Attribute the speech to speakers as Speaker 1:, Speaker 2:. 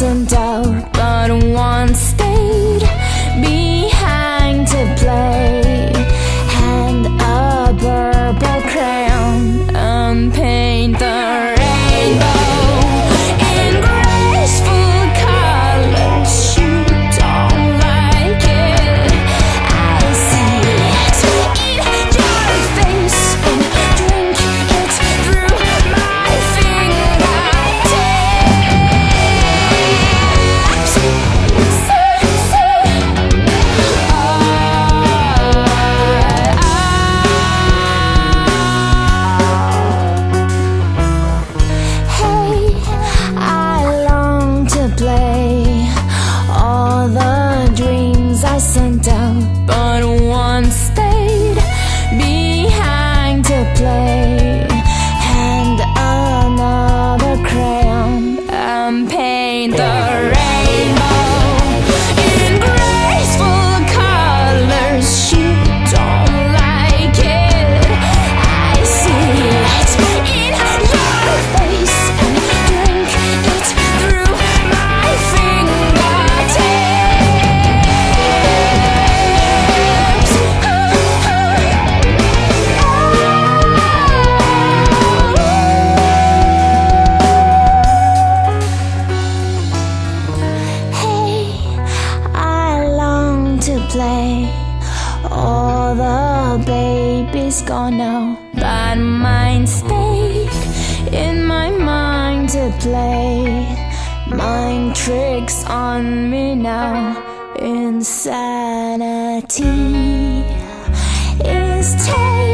Speaker 1: and gone now Bad mind stayed in my mind to play. Mind tricks on me now Insanity is taking